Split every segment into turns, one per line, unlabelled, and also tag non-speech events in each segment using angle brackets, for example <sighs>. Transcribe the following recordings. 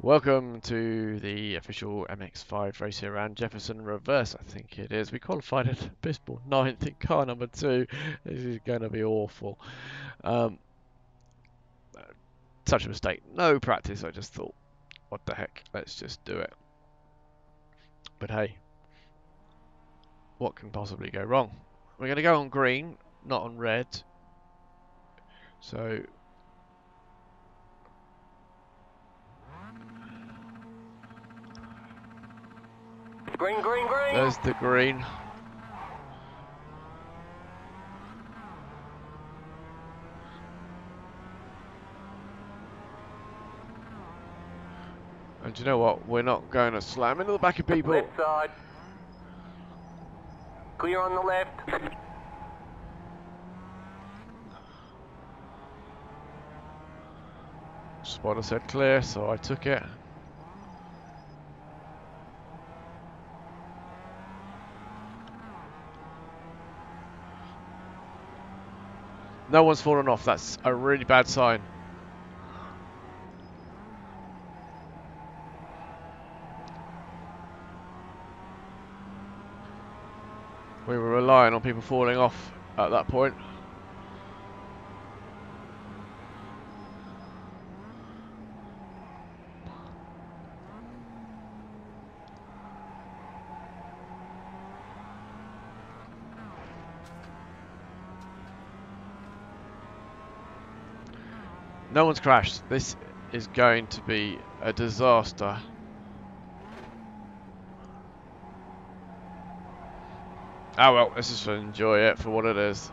Welcome to the official MX5 race here around Jefferson Reverse, I think it is. We qualified at <laughs> Bisbal ninth in car number two. This is going to be awful. Um, such a mistake. No practice. I just thought, what the heck? Let's just do it. But hey, what can possibly go wrong? We're going to go on green, not on red. So
Green, green, green.
there's the green. And do you know what? We're not going to slam into the back of people.
Left side. Clear on the left.
Spotter said clear, so I took it. No one's fallen off. That's a really bad sign. We were relying on people falling off at that point. No one's crashed. This is going to be a disaster. Ah well, let's just enjoy it for what it is.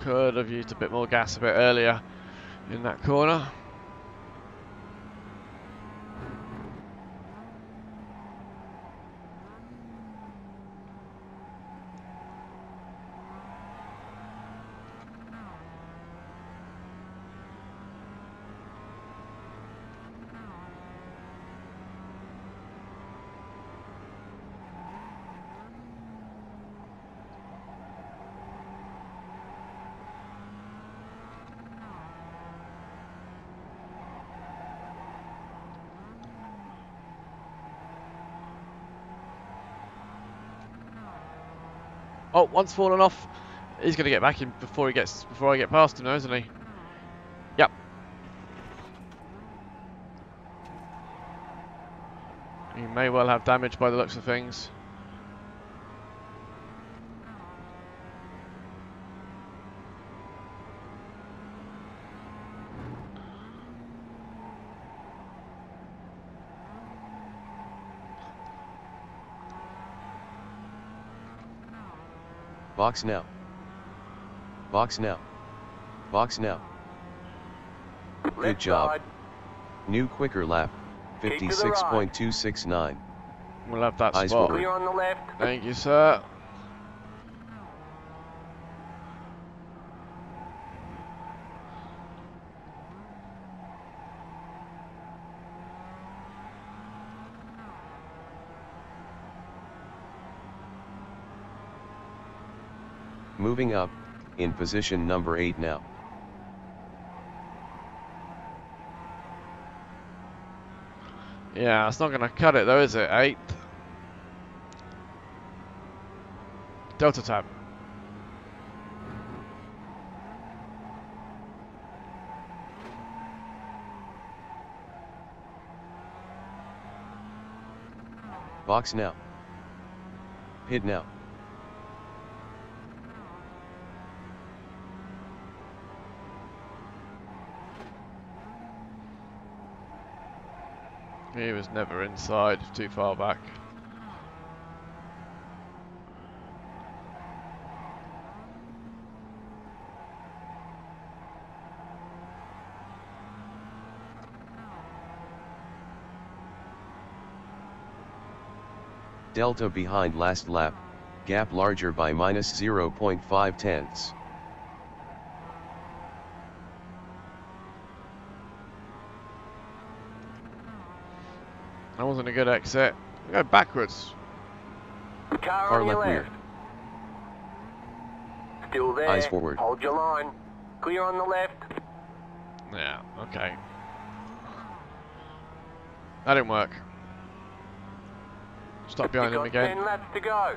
Could have used a bit more gas a bit earlier in that corner. Oh, one's fallen off. He's going to get back in before he gets before I get past him, though, isn't he? Yep. He may well have damage by the looks of things.
Box now. Box now. Box now. Good job. New quicker lap.
Keep to the right.
56.269.
We'll have that
Eyes
spot.
forward.
On the left.
Thank you, sir.
Moving up, in position number 8 now.
Yeah, it's not going to cut it though, is it? Eight. Delta tab.
Box now. Pit now.
He was never inside, too far back.
Delta behind last lap, Gap larger by minus 0.5 tenths.
Wasn't a good exit. Go backwards.
Car,
Car
on
left rear.
left. Still there.
Eyes forward.
Hold your line. Clear on the left.
Yeah, okay. That didn't work. Stop behind
you
him again.
10 laps to go.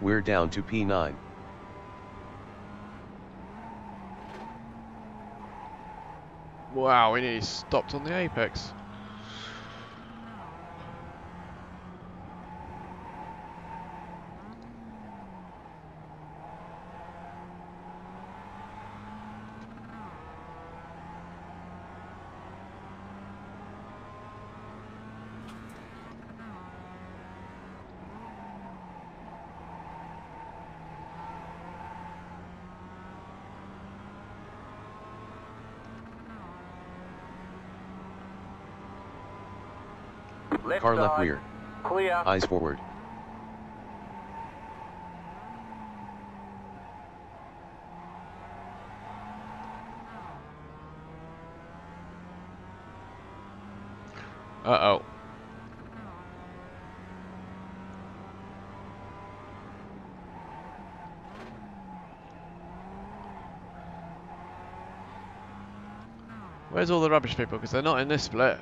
We're down to P9.
Wow, we nearly stopped on the apex.
Left
Car left
side.
rear.
Clear.
Eyes forward.
Uh-oh. Where's all the rubbish people? Because they're not in this split.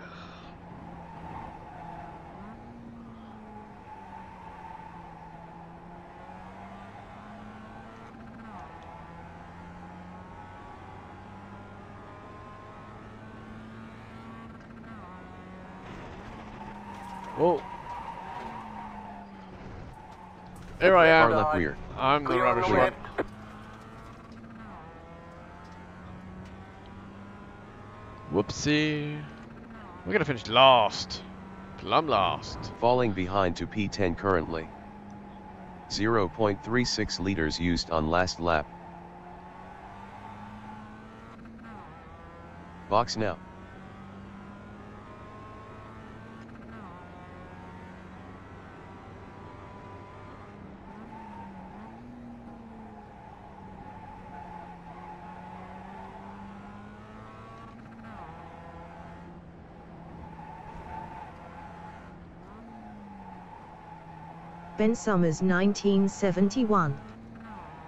Oh. Here I
Car
am.
left rear.
I'm the
Clear on
rubbish one. Whoopsie. We're gonna finish last. Plum last.
Falling behind to P10 currently. 0.36 liters used on last lap. Box now.
Ben Summers 1971.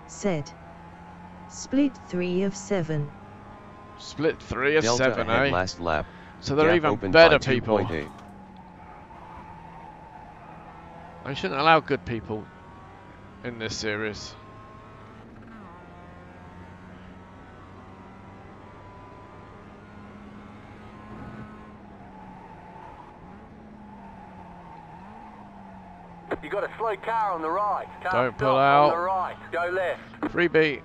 Said. Split 3 of 7.
Split three of
Delta
seven, eh?
last lap.
So they're
Gap
even better people. I shouldn't allow good people in this series.
Slow car on the right. Car
Don't pull out.
On the right. Go left.
Freebie.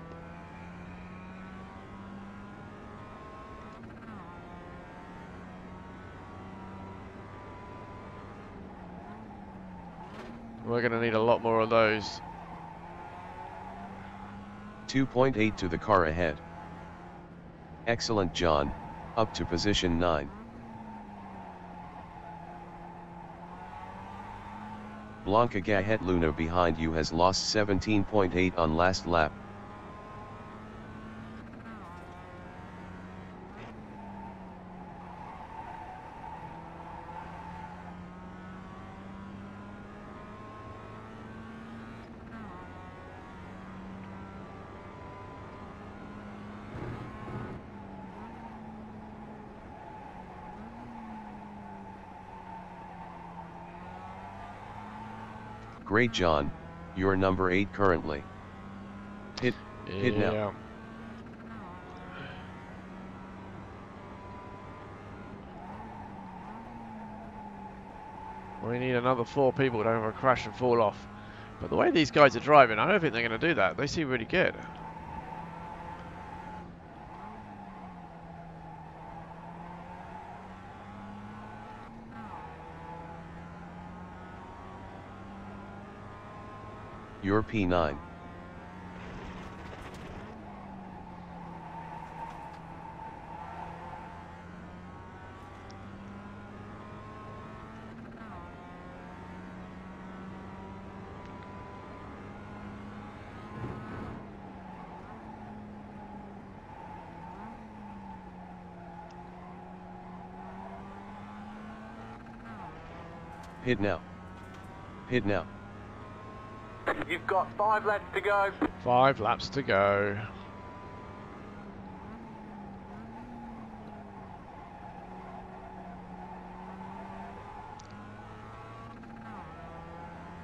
We're going to need a lot more of those.
2.8 to the car ahead. Excellent John, up to position 9. Blanca Gahet Luna behind you has lost 17.8 on last lap. Great John, you're number 8 currently. Hit, hit now.
We need another four people to over crash and fall off. But the way these guys are driving, I don't think they're going to do that. They seem really good.
Your P9. Pit now. Pit now.
You've got five laps to go.
Five laps to go.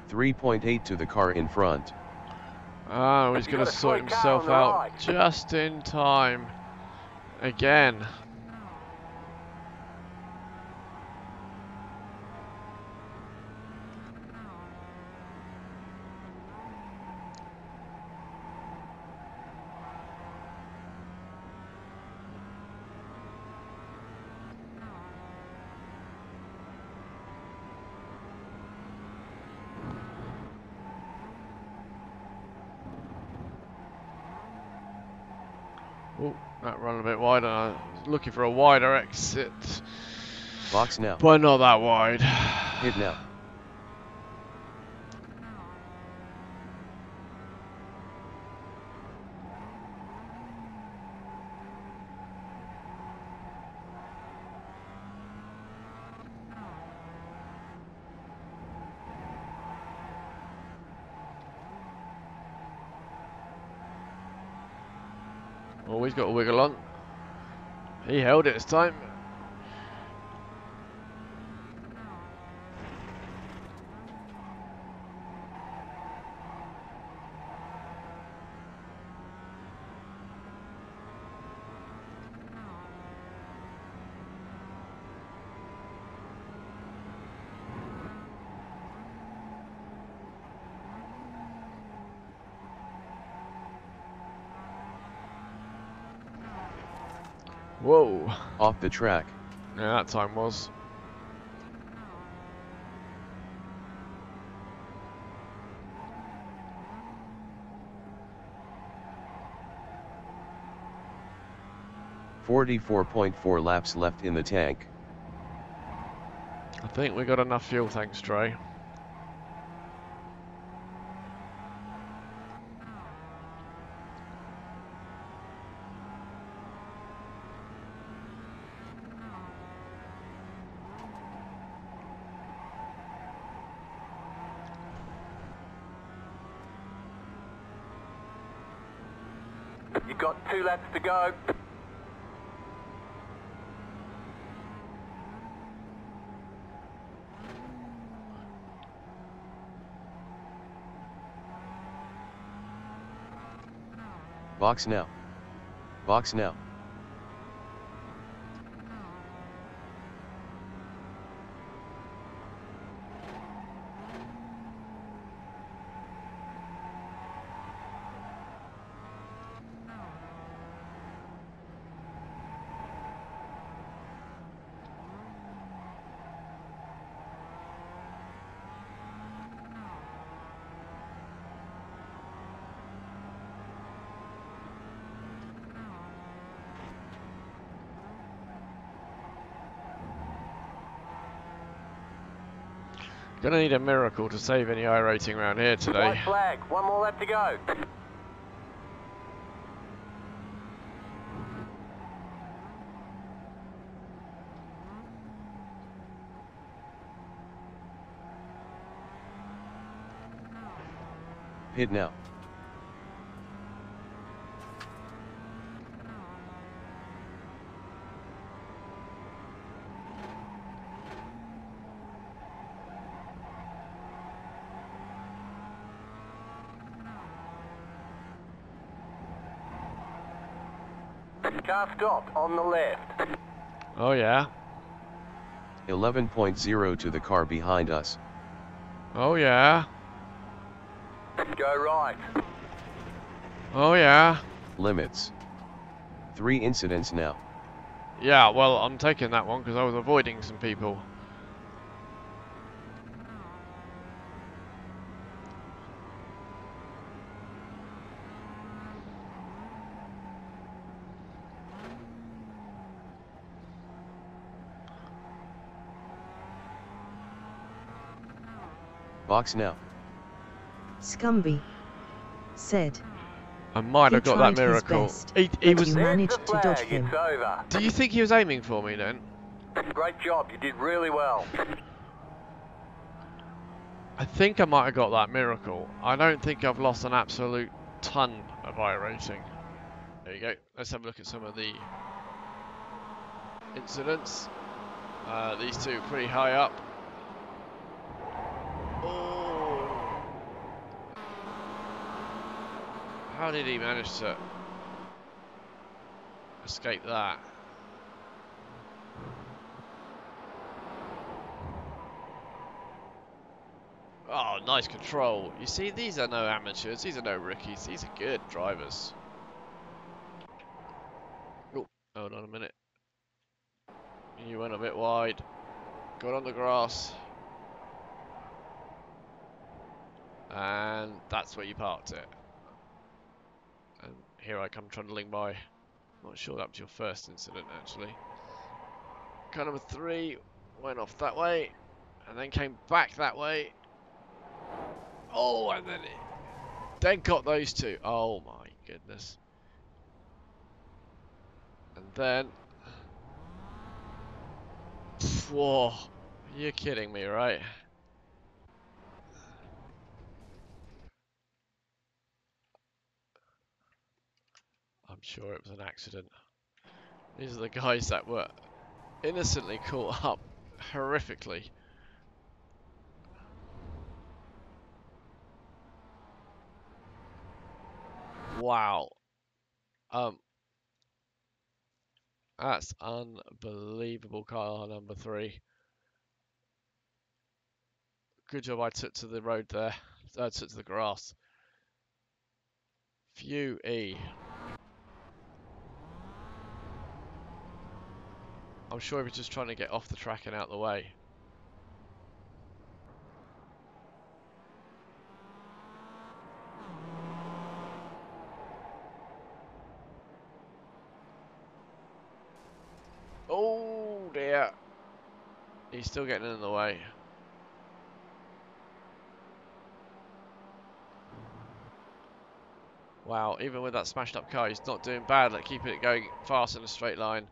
Three point eight to the car in front.
Oh, he's going to sort himself out
right.
just in time. Again. Oh, that run a bit wide. I was looking for a wider exit,
Box now.
but not that wide.
Pit now.
Always got a wiggle on. He held it this time. Whoa.
Off the track.
Yeah, that time was.
Forty-four point four laps left in the tank.
I think we got enough fuel, thanks, Dre.
Laps to go.
Box now. Box now.
Gonna need a miracle to save any iRating around here today.
White flag. One more lap to go.
Pit now.
Car stopped on the left.
Oh yeah.
11.0 to the car behind us.
Oh yeah.
Go right.
Oh yeah.
Limits. Three incidents now.
Yeah, well, I'm taking that one because I was avoiding some people.
Box now.
Scumby. Said.
I might
He
have got that
tried his
miracle.
best,
He, he was.
you
There's
managed to dodge him.
It's over.
Do you think he was aiming for me then?
Great job. You did really well.
I think I might have got that miracle. I don't think I've lost an absolute ton of iRating. There you go. Let's have a look at some of the incidents. Uh, these two pretty high up. How did he manage to escape that? Oh, nice control. You see, these are no amateurs. These are no rookies. These are good drivers. Oh, hold on a minute. You went a bit wide. Got on the grass. And that's where you parked it. And here I come trundling by. Not sure that was your first incident, actually. Car number three went off that way. And then came back that way. Oh, and then it then got those two. Oh my goodness. And then <sighs> Whoa. You're kidding me, right? Sure it was an accident. These are the guys that were innocently caught up horrifically. Wow. Um, that's unbelievable car number three. Good job I took to the road there. I took to the grass. Phew E. I'm sure he was just trying to get off the track and out the way. Oh dear. He's still getting in the way. Wow, even with that smashed up car, he's not doing bad at keeping it going fast in a straight line.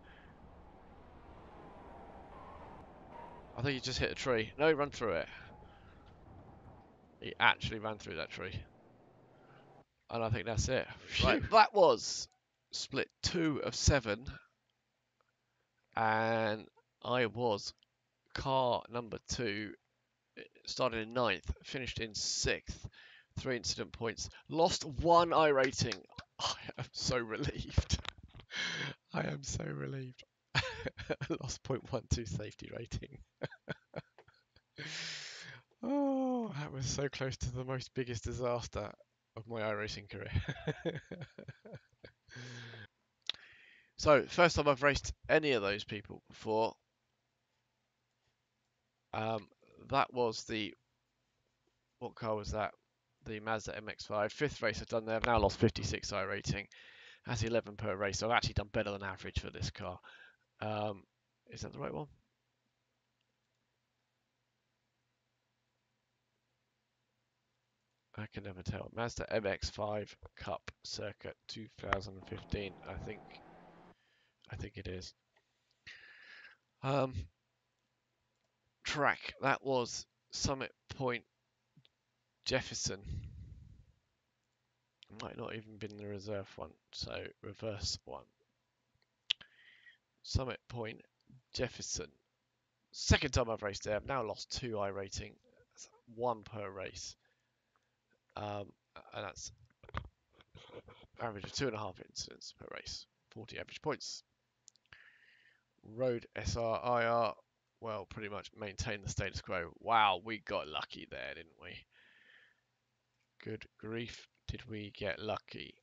I think he just hit a tree. No, he ran through it. He actually ran through that tree. And I think that's it. Right, that was split two of seven. And I was car number two. Started in ninth, finished in sixth. Three incident points. Lost one iRating. <laughs> I am so relieved. <laughs> I am so relieved. <laughs> Lost 0.12 safety rating. <laughs> oh, that was so close to the most biggest disaster of my iRacing career. <laughs> so, first time I've raced any of those people before. Um, that was the what car was that? The Mazda MX-5. Fifth race I've done there. I've now lost 56 iRating. That's 11 per race. So I've actually done better than average for this car. Um, is that the right one? I can never tell. Mazda MX-5 Cup Circuit 2015. I think. I think it is. Um, track that was Summit Point Jefferson. Might not even been the reserve one, so reverse one. Summit Point Jefferson. Second time I've raced there. I've now lost two iRating. That's one per race. Um, and that's average of two and a half incidents per race. 40 average points. Road SRIR, well, pretty much maintain the status quo. Wow, we got lucky there, didn't we? Good grief, did we get lucky?